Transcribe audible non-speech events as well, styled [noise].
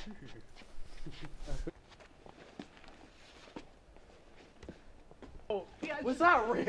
[laughs] oh, Was that real?